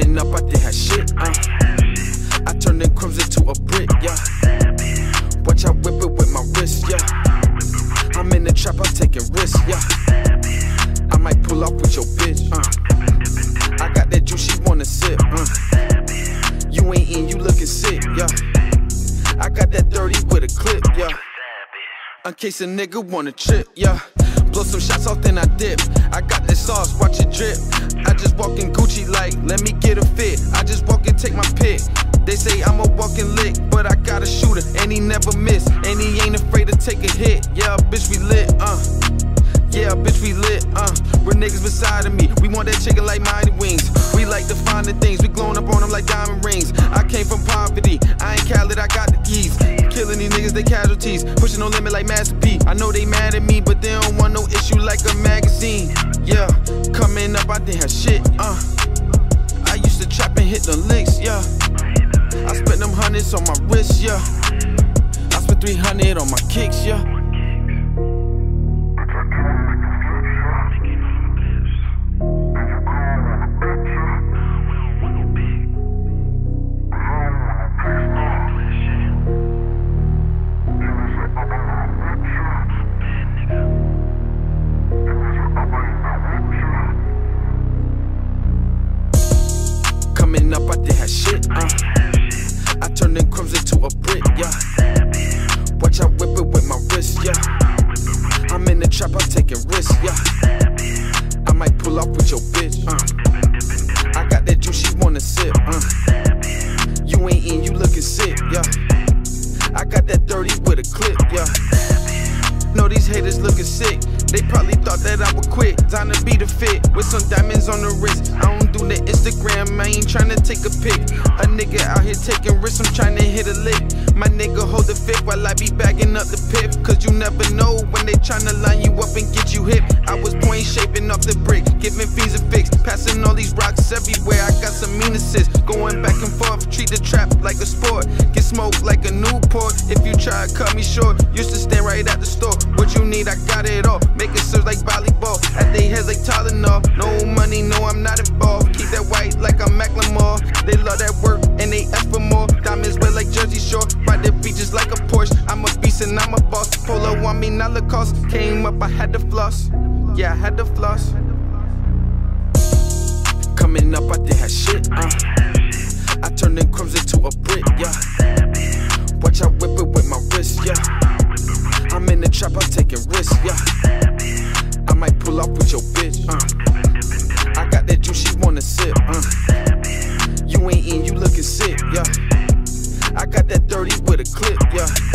coming up, I turn shit. Uh. I them crumbs into a brick, yeah. Watch I whip it with my wrist, yeah. I'm in the trap, I'm taking risks, yeah. I might pull off with your bitch, uh. I got that juice, she wanna sip, uh. You ain't in, you looking sick, yeah. I got that dirty with a clip, yeah. In case a nigga wanna trip, yeah. Blow some shots off, then I dip. I got this sauce, watch it drip. I just walk in Gucci like, let me take my pick. They say I'm a walking lick, but I got a shooter, and he never miss. And he ain't afraid to take a hit. Yeah, bitch, we lit, uh. Yeah, bitch, we lit, uh. We're niggas beside of me. We want that chicken like mighty wings. We like to find the things. We glowing up on them like diamond rings. I came from poverty. I ain't Khaled, I got the keys. Killing these niggas, they casualties. Pushing no limit like Master P. I know they mad at me, but they don't want no issue like a magazine. Yeah, coming up, I didn't have shit, uh. Spent on my wrist, yeah. I spent 300 on my kicks, yeah. Coming up, I did have shit, uh. I turned them crumbs into a brick, yeah. Watch I whip it with my wrist, yeah. I'm in the trap, I'm taking risks, yeah. I might pull off with your bitch, uh. I got that juice, she wanna sip, uh. You ain't eating, you looking sick, yeah. I got that dirty with a clip, yeah. No, these haters looking sick. They probably thought that I would quit. Time to be the fit with some diamonds on the wrist. I don't do the Instagram, I ain't tryna take a pic. A nigga out here taking risks, I'm tryna hit a lick. My nigga hold the fit while I be bagging up the pip. Cause you never know when they tryna line you up and get you hit. I was point shaping off the brick, giving fiends a fix. Passing all these rocks everywhere, I got some meanesses. Going back and forth, treat the trap like a sport. Get smoked like a Newport. If you try to cut me short, used to stand right at the store. What you need, I got I'm not involved. Keep that white like I'm Macklemore. They love that work and they ask for more. Diamonds wet like Jersey Shore. Ride the beaches like a Porsche. I'm a beast and I'm a boss. Polo on me, not Lacoste. Came up, I had to floss. Yeah, I had to floss. Coming up, I did have shit, uh. I turned the crumbs into a brick, yeah. Watch I whip it with my wrist, yeah. I'm in the trap, I'm taking risks, yeah. I might pull off with your bitch, uh. you ain't in. you looking sick, yeah. I got that 30 with a clip, yeah.